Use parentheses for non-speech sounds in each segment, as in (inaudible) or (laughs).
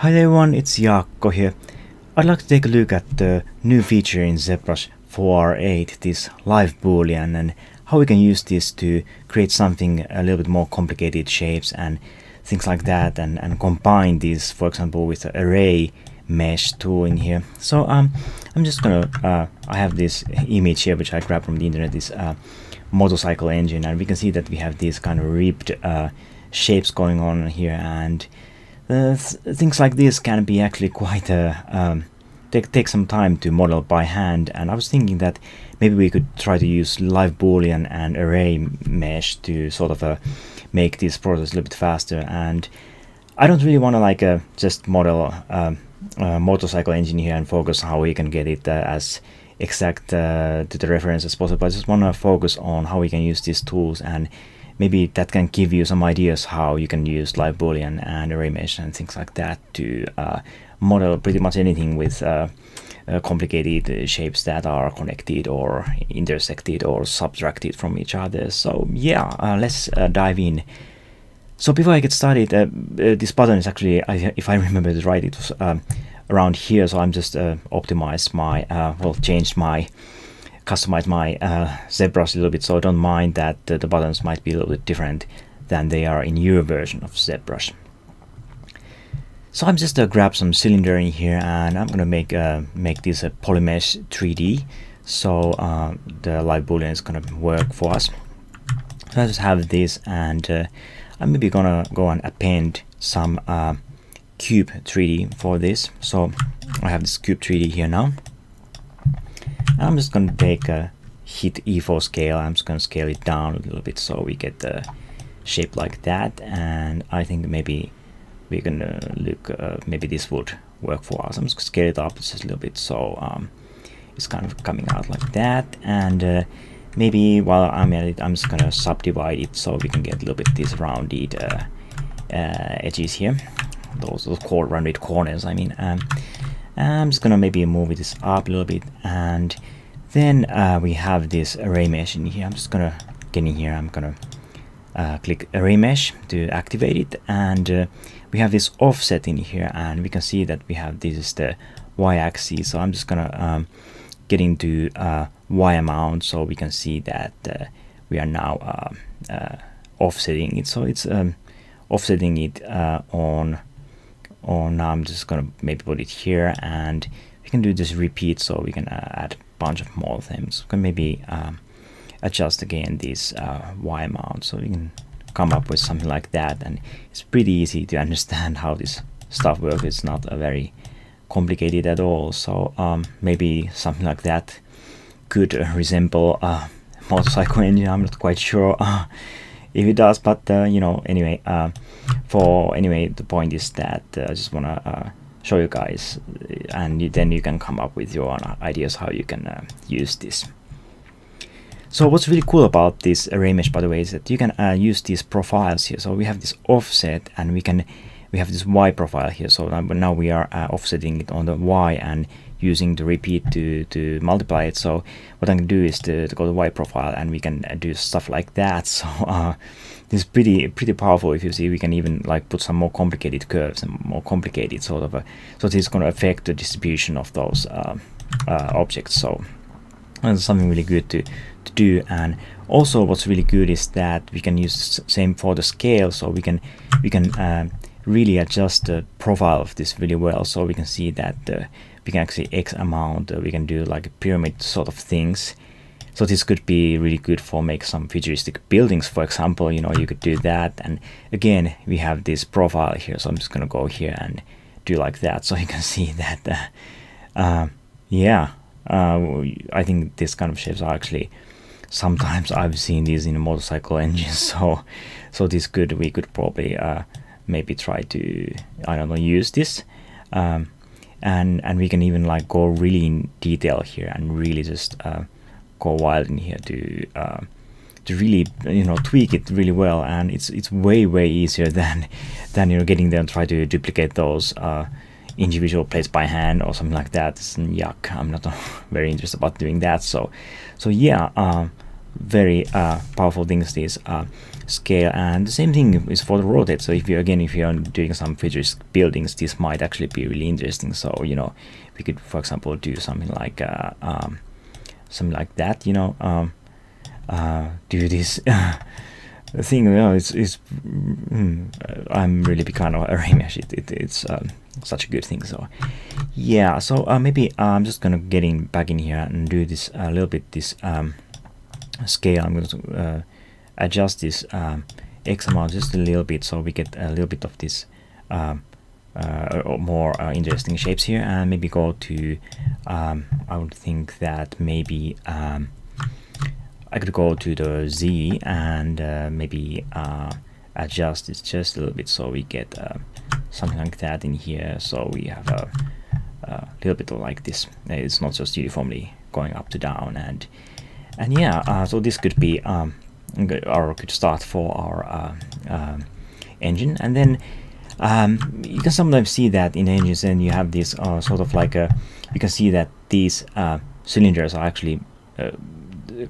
Hi everyone, it's Jaakko here. I'd like to take a look at the new feature in ZBrush 4R8, this live boolean, and how we can use this to create something a little bit more complicated shapes and things like that, and, and combine these, for example, with the array mesh tool in here. So um, I'm just gonna, uh, I have this image here which I grabbed from the internet, this uh, motorcycle engine, and we can see that we have these kind of ripped uh, shapes going on here, and uh, th things like this can be actually quite a um, take take some time to model by hand. And I was thinking that maybe we could try to use live boolean and array mesh to sort of uh, make this process a little bit faster. And I don't really want to like uh, just model um, a motorcycle engine here and focus how we can get it uh, as exact uh, to the reference as possible. I just want to focus on how we can use these tools and maybe that can give you some ideas how you can use live boolean and array mesh and things like that to uh, model pretty much anything with uh, uh, complicated shapes that are connected or intersected or subtracted from each other. So yeah uh, let's uh, dive in. So before I get started uh, this button is actually if I (laughs) remember it right it was um, around here. So I'm just optimized my well changed my customize my uh, ZBrush a little bit, so I don't mind that the buttons might be a little bit different than they are in your version of ZBrush. So I'm just uh, grab some cylinder in here and I'm gonna make uh, make this a polymesh 3D so uh, the live boolean is gonna work for us. So I just have this and uh, I'm maybe gonna go and append some uh, cube 3D for this. So I have this cube 3D here now. I'm just to take a hit E4 scale. I'm just to scale it down a little bit so we get the shape like that. And I think maybe we're to look, uh, maybe this would work for us. I'm just to scale it up just a little bit so um, it's kind of coming out like that. And uh, maybe while I'm at it, I'm just to subdivide it so we can get a little bit these rounded uh, uh edges here. Those, those rounded corners, I mean. Um, I'm just gonna maybe move this up a little bit and then uh, we have this array mesh in here. I'm just gonna get in here. I'm gonna uh, click array mesh to activate it and uh, we have this offset in here and we can see that we have this is the y-axis so I'm just gonna um, get into uh, y amount so we can see that uh, we are now uh, uh, offsetting it so it's um, offsetting it on or now I'm just gonna maybe put it here and we can do this repeat so we can uh, add a bunch of more things. We can maybe um, adjust again this uh, Y amount so we can come up with something like that and it's pretty easy to understand how this stuff works. It's not a very complicated at all so um, maybe something like that could uh, resemble a motorcycle (laughs) engine. I'm not quite sure uh, (laughs) if it does but uh, you know anyway uh, for anyway the point is that uh, I just want to uh, show you guys and then you can come up with your own ideas how you can uh, use this. So what's really cool about this array mesh by the way is that you can uh, use these profiles here. So we have this offset and we can we have this y profile here. So now we are offsetting it on the y and using the repeat to, to multiply it. So what I'm going to do is to, to, go to Y profile and we can do stuff like that. (laughs) So uh, this is pretty pretty powerful if you see we can even like put some more complicated curves and more complicated sort of a, so this is going to affect the distribution of those uh, uh, objects. So that's something really good to, to do and also what's really good is that we can use the same for the scale so we can we can uh, really adjust the profile of this really well so we can see that the we can actually X amount, uh, we can do like pyramid sort of things. So this could be really good for make some futuristic buildings, for example, you know, you could do that. And again, we have this profile here. So I'm just going to go here and do like that. So (laughs) you can see that, uh, uh, yeah, uh, I think this kind of shapes are actually, sometimes I've seen these in motorcycle (laughs) engines. So, so this could, we could probably uh, maybe try to, I don't know, use this. Um, and and we can even like go really in detail here and really just uh, go wild in here to uh, to really you know tweak it really well. And it's it's way way easier (laughs) than than you know getting there and try to duplicate those uh, individual plates by hand or something like that. It's yuck. I'm not (laughs) very interested about doing that. So so yeah um, very uh, powerful things this uh, scale. And the same thing is for the rotate so if you again if you're doing some futuristic buildings this might actually be really interesting. So you know we could for example do something like uh, um, something like that you know um, uh, do this (laughs) thing you know it's, it's mm, I'm really big fan of array mesh it, it, it's um, such a good thing. So yeah. So uh, maybe I'm just gonna get in back in here and do this a little bit this um, scale I'm going to uh, adjust this um, X amount just a little bit so we get a little bit of this um, uh, more uh, interesting shapes here and maybe go to um, I would think that maybe um, I could go to the Z and uh, maybe uh, adjust it just a little bit so we get uh, something like that in here. So we have a, a little bit of like this. It's not just uniformly going up to down and and yeah uh, so this could be um, good start for our uh, um, engine. And then um, you can sometimes see that in engines and you have this uh, sort of like a you can see that these uh, cylinders are actually uh,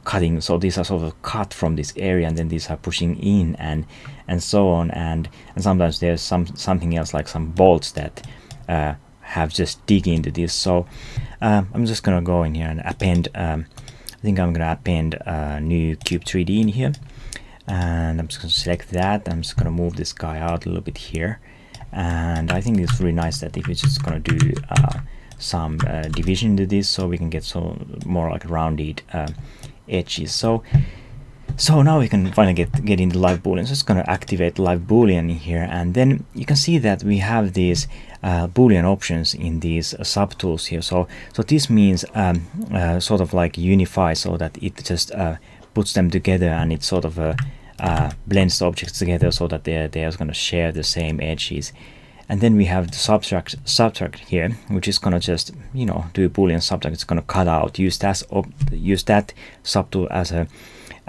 cutting. So these are sort of cut from this area and then these are pushing in and and so on. And and sometimes there's some something else like some bolts that uh, have just dig into this. So uh, I'm just gonna go in here and append um, I think I'm gonna append a new cube 3D in here. And I'm just gonna select that. I'm just gonna move this guy out a little bit here. And I think it's really nice that if we're just gonna do uh, some uh, division to this so we can get so more like rounded uh, edges. So so now we can finally get get into live boolean. So it's going to activate live boolean here and then you can see that we have these uh, boolean options in these uh, subtools here. So so this means um, uh, sort of like unify so that it just uh, puts them together and it sort of uh, uh, blends the objects together so that they're they're going to share the same edges. And then we have the subtract subtract here which is gonna just you know do a boolean subtract. It's gonna cut out use that use that subtool as a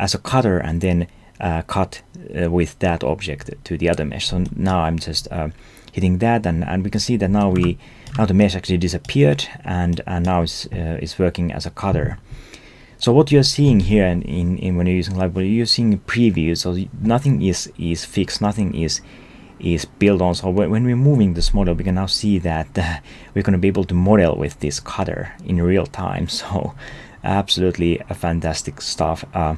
as a cutter and then uh, cut uh, with that object to the other mesh so now I'm just uh, hitting that and, and we can see that now we now the mesh actually disappeared and, and now it's, uh, it's working as a cutter so what you're seeing here in, in, in when you're using library you're seeing preview so nothing is is fixed nothing is is built on. So when we're moving this model, we can now see that uh, we're going to be able to model with this cutter in real time. (laughs) So absolutely fantastic stuff. Uh,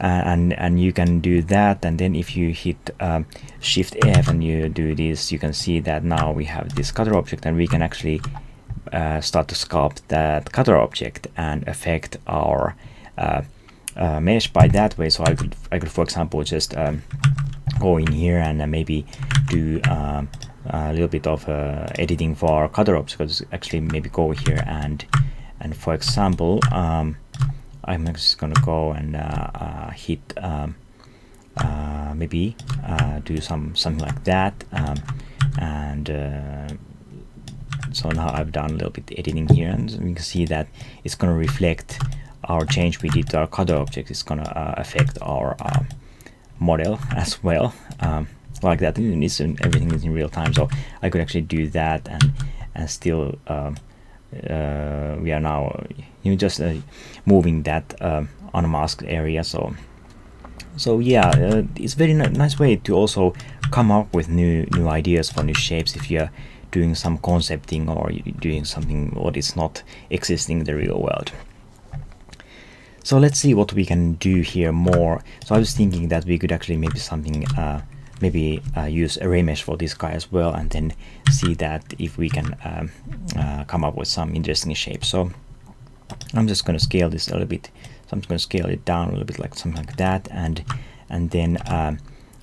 and and you can do that. And then if you hit um, shift F and you do this you can see that now we have this cutter object and we can actually uh, start to sculpt that cutter object and affect our uh, uh, mesh by that way. So I could I could for example just um, go in here and uh, maybe do um, a little bit of uh, editing for our cutter ops because actually maybe go here and and for example um, I'm just gonna go and uh, uh hit um, uh, maybe uh, do some something like that um, and so now I've done a little bit editing here and you can see that it's gonna reflect our change we did to our cutter object. It's gonna affect our model as well um, like that in, everything is in real time so I could actually do that and and still um, uh, we are now you just uh, moving that uh, unmasked area so so yeah uh, it's very nice way to also come up with new new ideas for new shapes if you're doing some concepting or doing something what is not existing in the real world so let's see what we can do here more. So I was thinking that we could actually maybe something, uh, maybe uh, use array mesh for this guy as well, and then see that if we can um, uh, come up with some interesting shapes. So I'm just going to scale this a little bit. So I'm just going to scale it down a little bit like something like that, and and then um,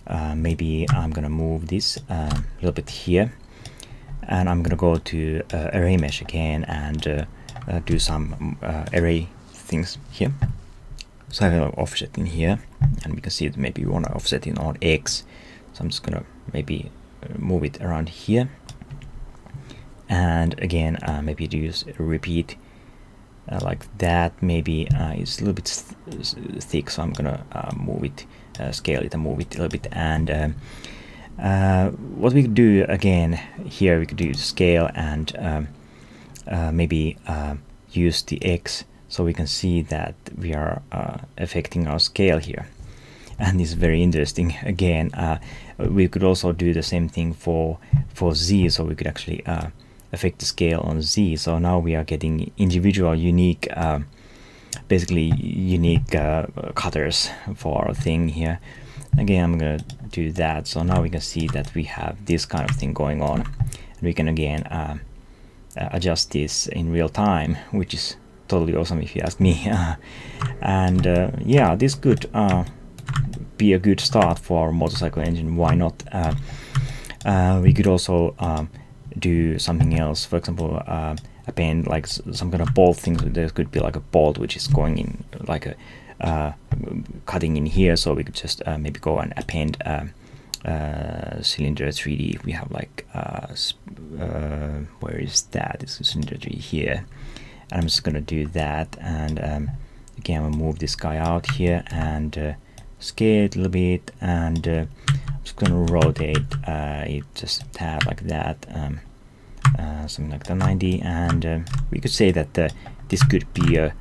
uh, maybe I'm going to move this uh, a little bit here, and I'm going to go to uh, array mesh again and do some array things here. So I have an offset in here, and we can see that maybe we want to offset in on X. So I'm just gonna maybe uh, move it around here. And again, uh, maybe use repeat uh, like that. Maybe uh, it's a little bit th thick, so I'm gonna uh, move it, uh, scale it, and move it a little bit. And um, what we could do again here, we could do scale and um, maybe use the X so we can see that we are affecting our scale here and it's very interesting. Again uh, we could also do the same thing for for z so we could actually uh, affect the scale on z. So now we are getting individual unique uh, basically unique uh, cutters for our thing here. Again I'm gonna do that. So now we can see that we have this kind of thing going on. And we can again uh, uh, adjust this in real time which is totally awesome if you ask me. (laughs) And yeah this could be a good start for motorcycle engine why not? Uh, uh, we could also um, do something else for example uh, append like some kind of bolt things. There could be like a bolt which is going in like a uh, cutting in here so we could just uh, maybe go and append uh, cylinder 3d we have like where is that? It's cylinder 3D here. And I'm just gonna do that and um, again I'll move this guy out here and scale it a little bit and uh, I'm just gonna rotate uh, it just a tad like that um, uh, something like the 90 and uh, we could say that uh, this could be a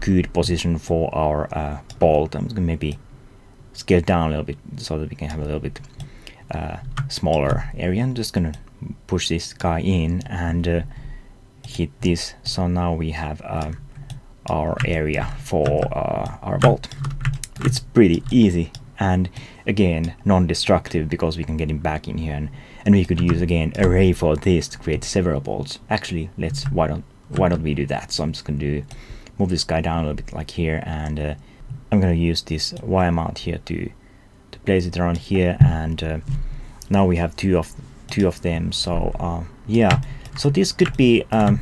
good position for our uh, bolt. I'm gonna maybe scale down a little bit so that we can have a little bit smaller area. I'm just gonna push this guy in and hit this. So now we have our area for our bolt it's pretty easy and again non-destructive because we can get him back in here and, and we could use again array for this to create several bolts. Actually let's why don't why don't we do that? So i'm just gonna do move this guy down a little bit like here and uh, i'm gonna use this Y amount here to to place it around here and uh, now we have two of two of them. So uh, yeah. So this could be um,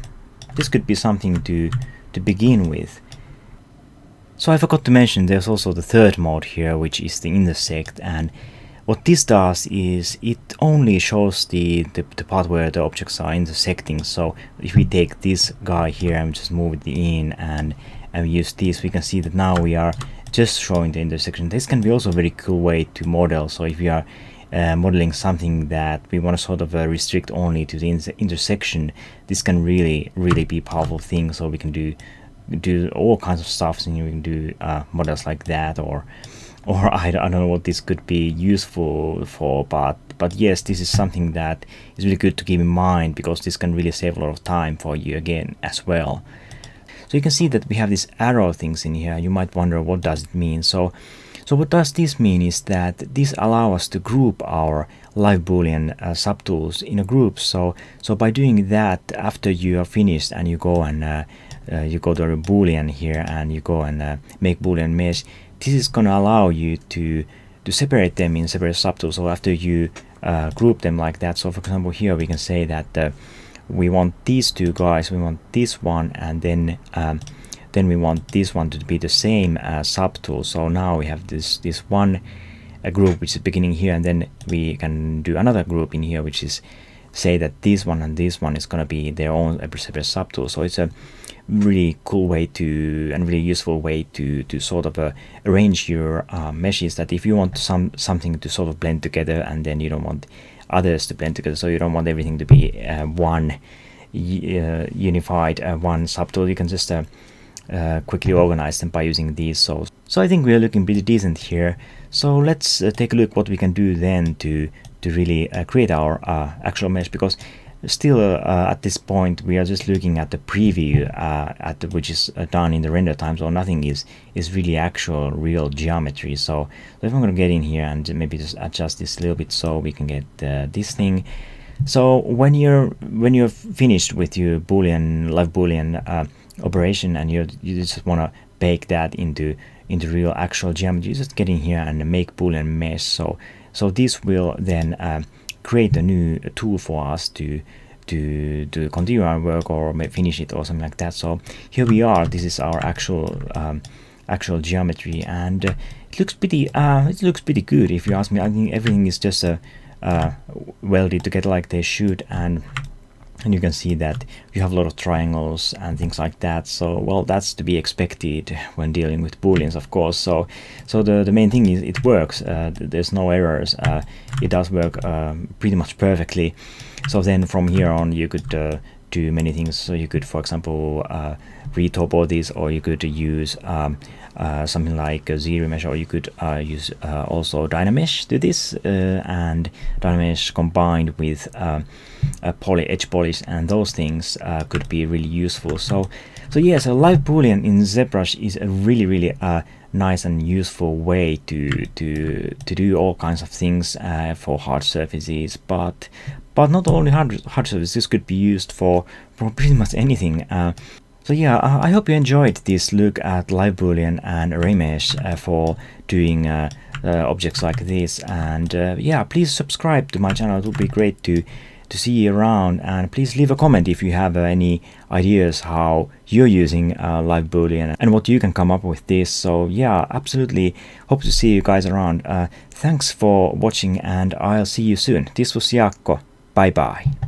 this could be something to to begin with so I forgot to mention there's also the third mode here which is the intersect and what this does is it only shows the, the, the, part where the objects are intersecting. So if we take this guy here and just move it in and, and use this we can see that now we are just showing the intersection. This can be also a very cool way to model. So if we are uh, modeling something that we want to sort of uh, restrict only to the inter intersection this can really really be powerful thing. So we can do do all kinds of stuff and you can do uh, models like that or or (laughs) I, I don't know what this could be useful for but but yes this is something that is really good to keep in mind because this can really save a lot of time for you again as well. So you can see that we have these arrow things in here. You might wonder what does it mean? So so what does this mean is that this allow us to group our live boolean uh, subtools in a group. So so by doing that after you are finished and you go and uh, uh, you go to a boolean here and you go and uh, make boolean mesh this is going to allow you to to separate them in separate subtools. So after you uh, group them like that so for example here we can say that uh, we want these two guys we want this one and then um, then we want this one to be the same as subtool. So now we have this this one group which is beginning here and then we can do another group in here which is say that this one and this one is going to be their own separate subtool. So it's a really cool way to and really useful way to to sort of uh, arrange your uh, meshes that if you want some something to sort of blend together and then you don't want others to blend together so you don't want everything to be uh, one uh, unified uh, one subtool you can just uh, quickly organize them by using these so so I think we are looking pretty decent here. So let's take a look what we can do then to to really create our actual mesh because still uh, at this point we are just looking at the preview uh, at the, which is uh, done in the render time so nothing is is really actual real geometry. So, if I'm gonna get in here and maybe just adjust this a little bit so we can get uh, this thing. So when you're when you're finished with your boolean live boolean uh, operation and you you just want to bake that into into real actual geometry you just get in here and make boolean mesh. So so this will then uh, create a new tool for us to to to continue our work or may finish it or something like that. So here we are. This is our actual um, actual geometry and uh, it looks pretty uh, it looks pretty good if you ask me. I think everything is just uh, uh, welded together like they should and and you can see that you have a lot of triangles and things like that. So well that's to be expected when dealing with booleans of course. So so the the main thing is it works. Uh, there's no errors. Uh, it does work um, pretty much perfectly. So then from here on you could uh, do many things. So you could, for example, uh, retop this, or you could use um, uh, something like a mesh, or you could uh, use uh, also Dynamesh to this, uh, and Dynamesh combined with uh, poly edge polish and those things uh, could be really useful. So, so yes, a live boolean in ZBrush is a really, really nice and useful way to to to do all kinds of things for hard surfaces, but but not only hard, hard surfaces, this could be used for, for pretty much anything. Uh, so yeah, I hope you enjoyed this look at Live Boolean and Array Mesh uh, for doing uh, uh, objects like this. And uh, yeah, please subscribe to my channel. It would be great to to see you around. And please leave a comment if you have uh, any ideas how you're using uh, Live Boolean and what you can come up with this. So yeah, absolutely hope to see you guys around. thanks for watching and I'll see you soon. This was Jaakko. Bye bye.